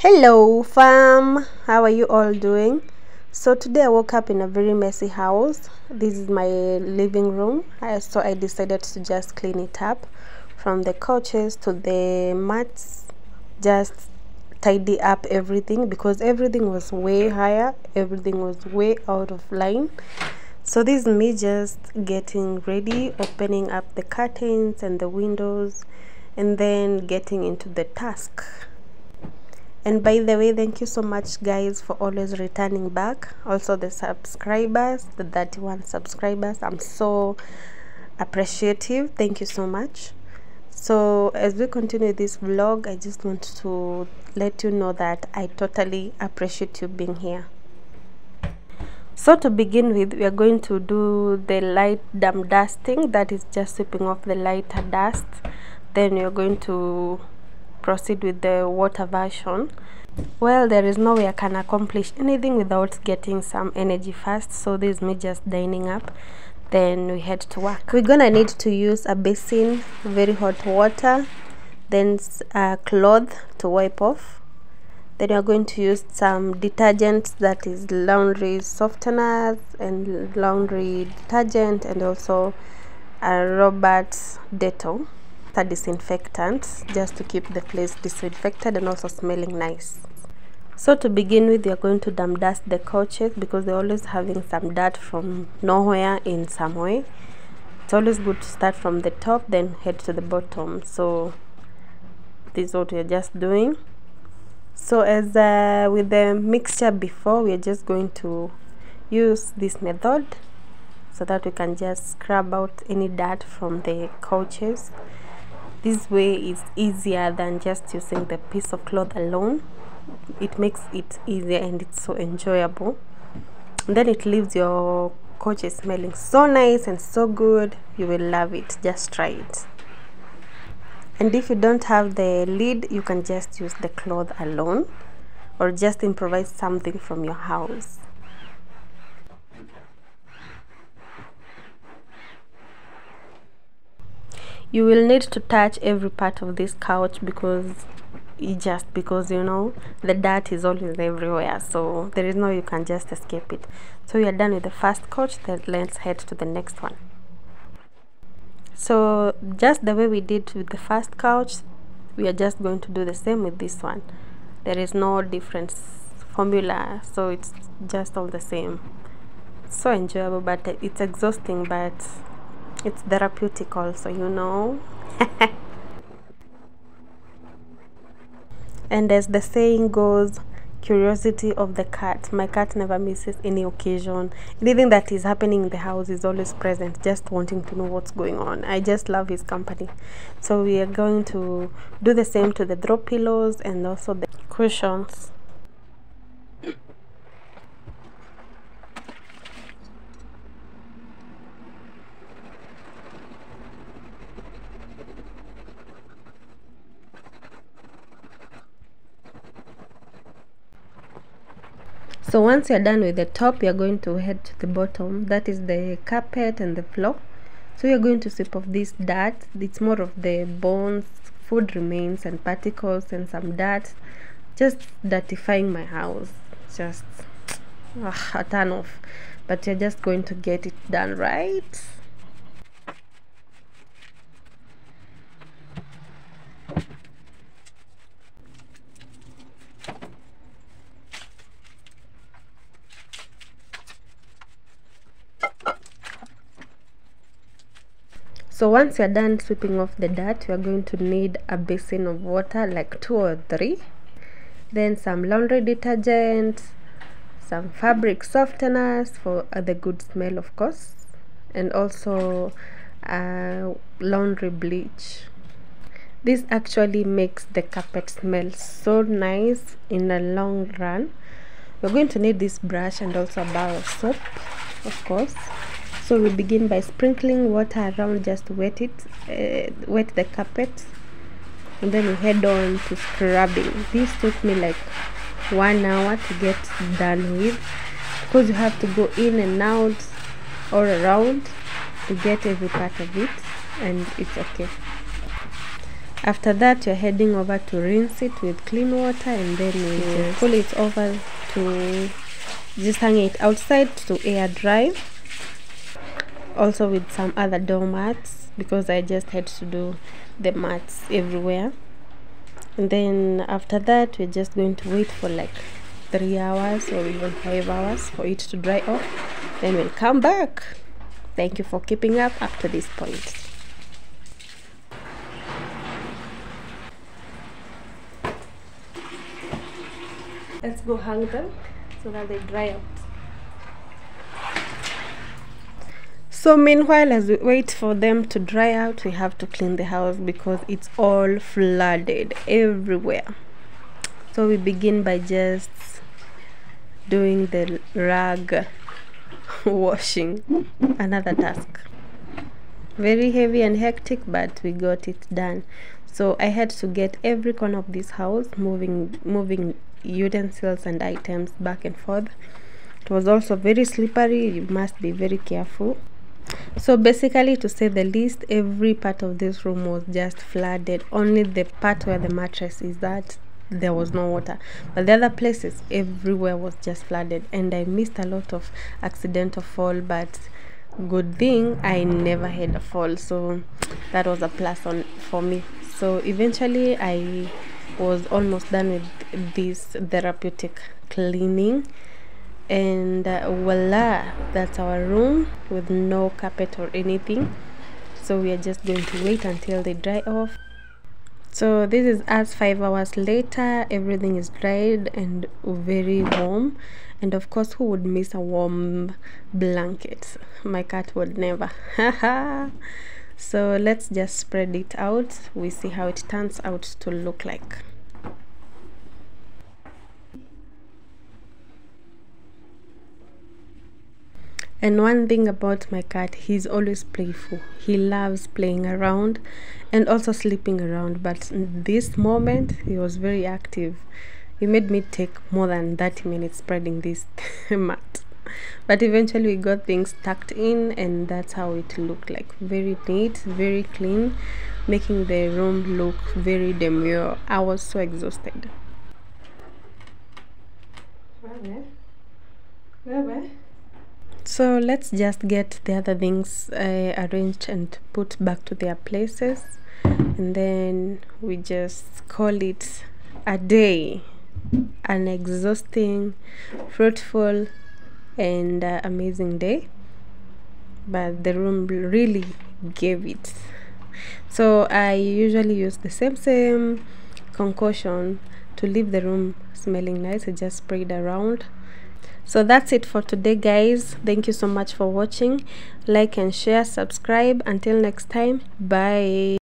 hello fam. How are you all doing? So today i woke up in a very messy house. This is my living room. So i decided to just clean it up from the couches to the mats just tidy up everything because everything was way higher everything was way out of line. So this is me just getting ready opening up the curtains and the windows and then getting into the task and by the way thank you so much guys for always returning back. Also the subscribers the 31 subscribers. I'm so appreciative. Thank you so much. So as we continue this vlog i just want to let you know that i totally appreciate you being here. So to begin with we are going to do the light damp dusting. That is just sweeping off the lighter dust. Then you're going to proceed with the water version. Well there is no way i can accomplish anything without getting some energy first so this is me just dining up. Then we head to work. We're gonna need to use a basin very hot water then a cloth to wipe off. Then we're going to use some detergent that is laundry softeners and laundry detergent and also a robert dettol a disinfectant just to keep the place disinfected and also smelling nice. So to begin with are going to damp dust the couches because they're always having some dirt from nowhere in some way. It's always good to start from the top then head to the bottom. So this is what we're just doing. So as uh, with the mixture before we're just going to use this method so that we can just scrub out any dirt from the couches this way is easier than just using the piece of cloth alone. It makes it easier and it's so enjoyable. And then it leaves your couches smelling so nice and so good you will love it. Just try it. And if you don't have the lid you can just use the cloth alone or just improvise something from your house you will need to touch every part of this couch because just because you know the dirt is always everywhere so there is no you can just escape it. So we are done with the first couch then let's head to the next one. So just the way we did with the first couch we are just going to do the same with this one. There is no difference formula so it's just all the same. So enjoyable but it's exhausting but it's therapeutic also you know. And as the saying goes curiosity of the cat. My cat never misses any occasion. Anything that is happening in the house is always present just wanting to know what's going on. I just love his company. So we are going to do the same to the throw pillows and also the cushions so once you're done with the top you're going to head to the bottom. That is the carpet and the floor. So you're going to sweep off this dirt. It's more of the bones food remains and particles and some dirt. Just dirtifying my house. Just ugh, a turn off. But you're just going to get it done right so once you're done sweeping off the dirt you're going to need a basin of water like two or three. Then some laundry detergent some fabric softeners for the good smell of course and also uh, laundry bleach. This actually makes the carpet smell so nice in the long run. We're going to need this brush and also a bar of soap of course so we begin by sprinkling water around just wet it uh, wet the carpet and then we head on to scrubbing. This took me like one hour to get done with because you have to go in and out all around to get every part of it and it's okay. After that you're heading over to rinse it with clean water and then we yes. pull it over to just hang it outside to air dry also with some other doormats because I just had to do the mats everywhere. And then after that we're just going to wait for like three hours or even five hours for it to dry off. Then we'll come back. Thank you for keeping up up to this point. Let's go hang them so that they dry out so meanwhile as we wait for them to dry out we have to clean the house because it's all flooded everywhere. So we begin by just doing the rag washing. Another task. Very heavy and hectic but we got it done. So i had to get every corner of this house moving moving utensils and items back and forth. It was also very slippery. You must be very careful so basically to say the least every part of this room was just flooded. Only the part where the mattress is that there was no water. But the other places everywhere was just flooded. And i missed a lot of accidental fall but good thing i never had a fall. So that was a plus on for me. So eventually i was almost done with this therapeutic cleaning and uh, voila that's our room with no carpet or anything. So we are just going to wait until they dry off. So this is us five hours later. Everything is dried and very warm. And of course who would miss a warm blanket? My cat would never. So let's just spread it out. We see how it turns out to look like And one thing about my cat, he's always playful. He loves playing around and also sleeping around. But in this moment, he was very active. He made me take more than 30 minutes spreading this mat. But eventually, we got things tucked in, and that's how it looked like. Very neat, very clean, making the room look very demure. I was so exhausted. Where? Where? Where? So let's just get the other things uh, arranged and put back to their places. And then we just call it a day. An exhausting fruitful and uh, amazing day. But the room really gave it. So i usually use the same same concoction to leave the room smelling nice. I just spray it around so that's it for today guys. Thank you so much for watching. Like and share subscribe. Until next time bye